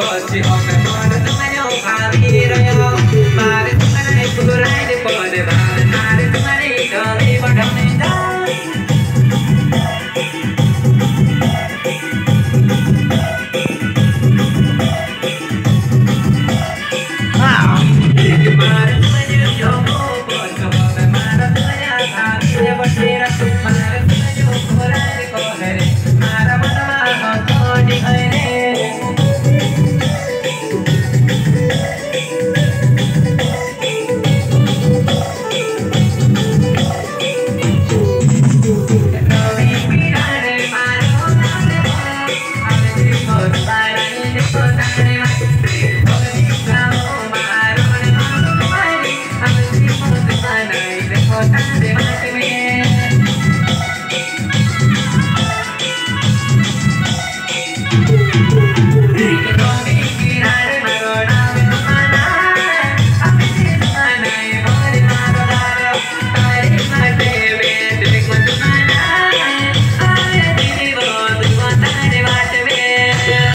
Pasti akan ada teman yang kami raya Thank you.